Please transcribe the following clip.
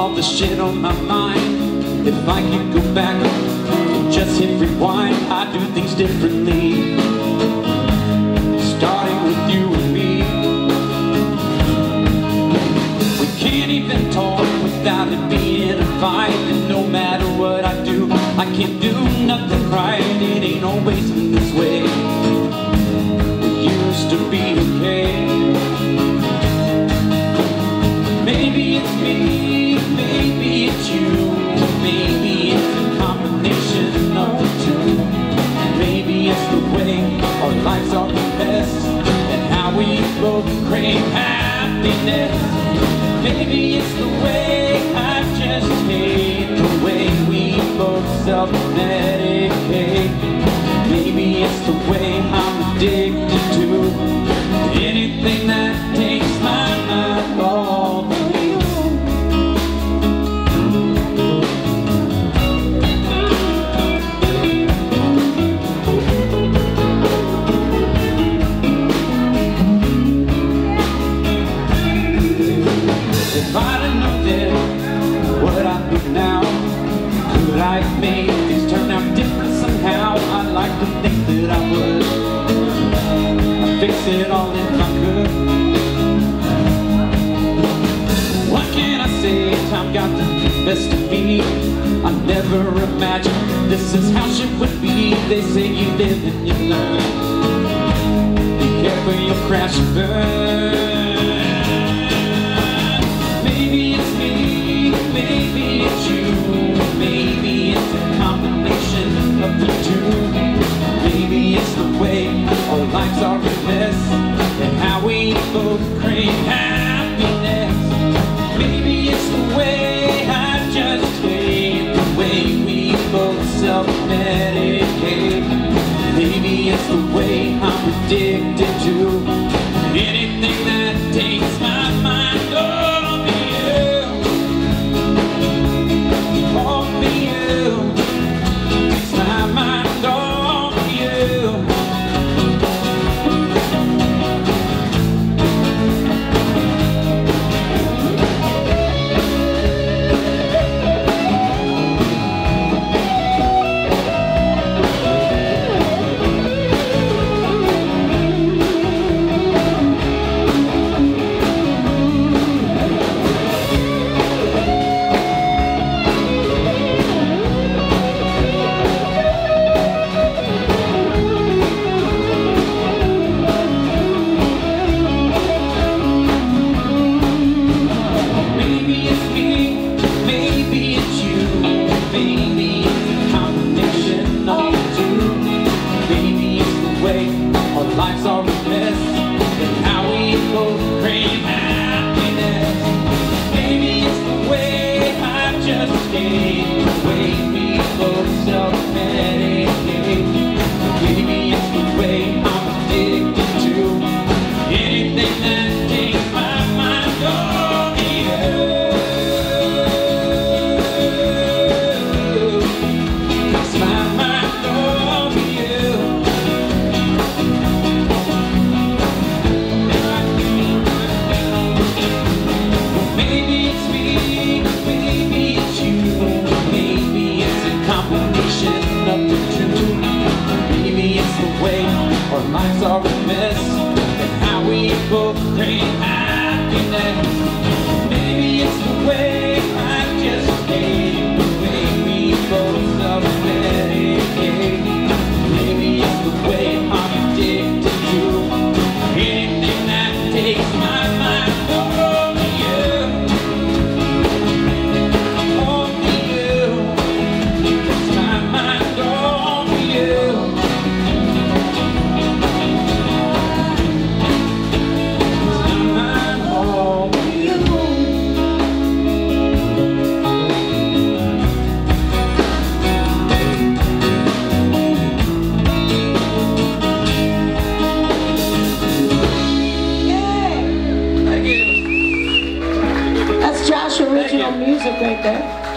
all the shit on my mind. If I could go back and just hit rewind, I'd do things differently. Starting with you and me. We can't even talk without it being a fight. And no matter what I do, I can't do nothing right. It ain't always Maybe it's the way I just hate the way we both self-medicate. Maybe it's the way I'm addicted to now, could I have made things turn out different somehow? I'd like to think that I would. I'd fix it all if I could. What can I say? Time got the best of me. I never imagined this is how shit would be. They say you live and you learn. Be careful, you'll crash and burn. Our lives are right there.